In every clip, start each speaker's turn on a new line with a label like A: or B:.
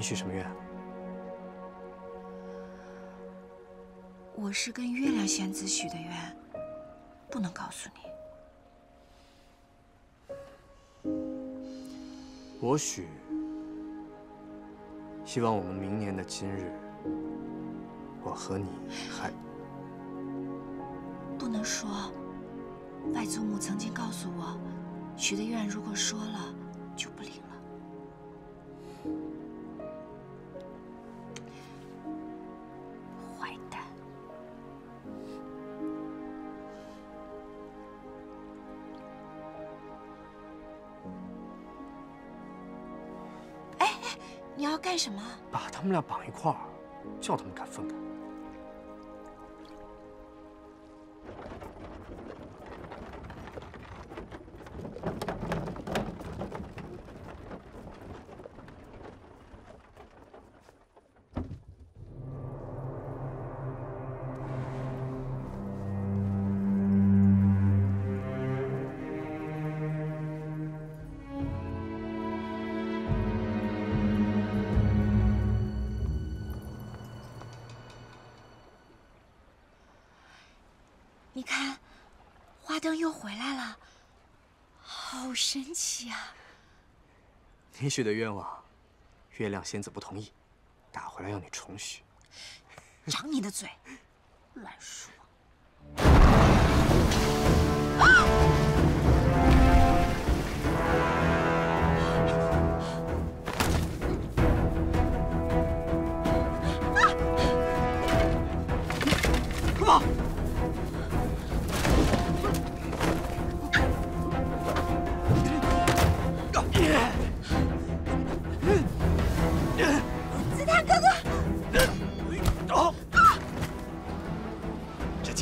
A: 许什么愿？
B: 我是跟月亮仙子许的愿，不能告诉
A: 你。我许，希望我们明年的今日，我和你还
B: 不能说。外祖母曾经告诉我，许的愿如果说了，就不灵了。你要干什么？
A: 把他们俩绑一块儿，叫他们敢分开。
B: 又回来了，好神奇啊！
A: 你许的愿望，月亮仙子不同意，打回来要你重许。
B: 长你的嘴，乱说！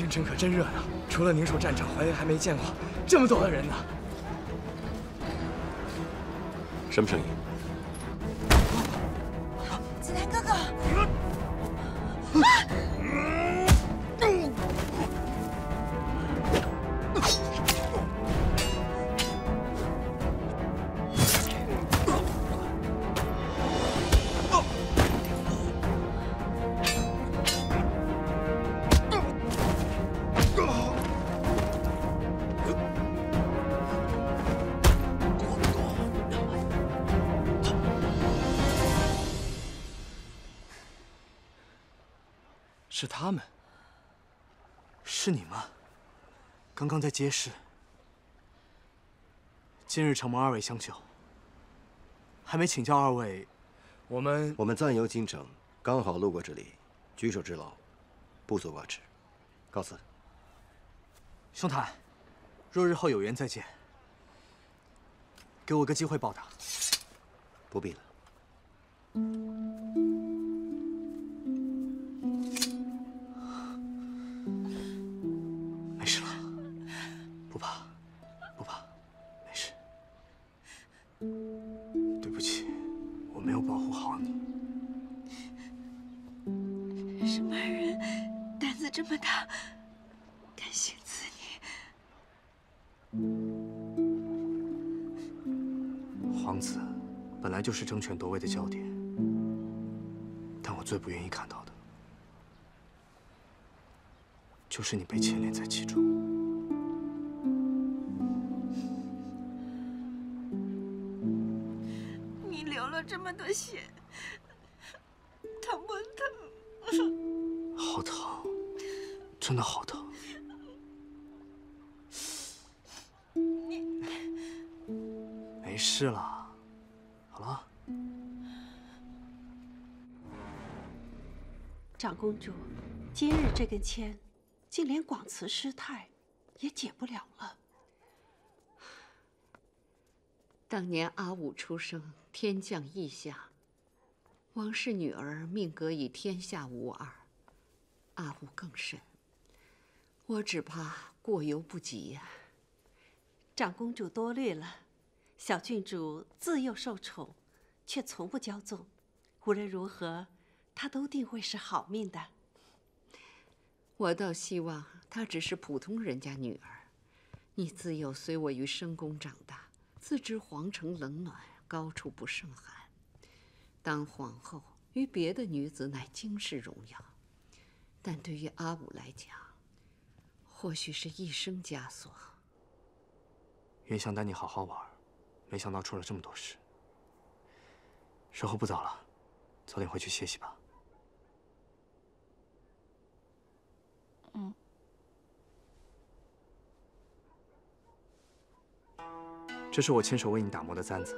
A: 真热闹，除了宁守战场，怀恩还没见过这么多的人呢。
C: 什么声音？
B: 子南哥哥。
A: 是他们，是你吗？刚刚在街市，今日承蒙二位相救，还没请教二位，我们
D: 我们暂游京城，刚好路过这里，举手之劳，不足挂齿，告辞。
A: 兄台，若日后有缘再见，给我个机会报答。
D: 不必了。
A: 就是争权夺位的焦点，但我最不愿意看到的，就是你被牵连在其中。
B: 你流了这么多血，疼不疼？
A: 好疼，真的好疼。你没事了。
E: 长公主，今日这根签，竟连广慈师太也解不了了。
F: 当年阿武出生，天降异象，王氏女儿命格已天下无二，阿武更甚。我只怕过犹不及呀。
E: 长公主多虑了，小郡主自幼受宠，却从不骄纵，无论如何。她都定会是好命的。
F: 我倒希望她只是普通人家女儿。你自幼随我于深宫长大，自知皇城冷暖，高处不胜寒。当皇后与别的女子乃惊世荣耀，但对于阿武来讲，或许是一生枷锁。
A: 原想带你好好玩，没想到出了这么多事。时候不早了，早点回去歇息吧。
B: 嗯。
A: 这是我亲手为你打磨的簪子，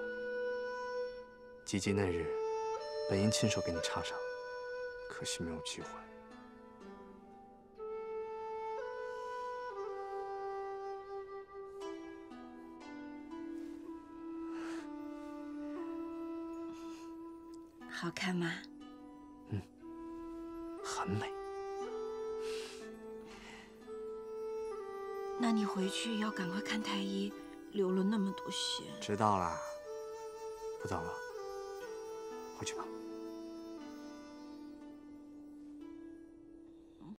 A: 及笄那日，本应亲手给你插上，可惜没有机会。
B: 好看吗？
A: 嗯，很美。
B: 那你回去要赶快看太医，流了那么多血。
A: 知道啦，不早了，回去吧。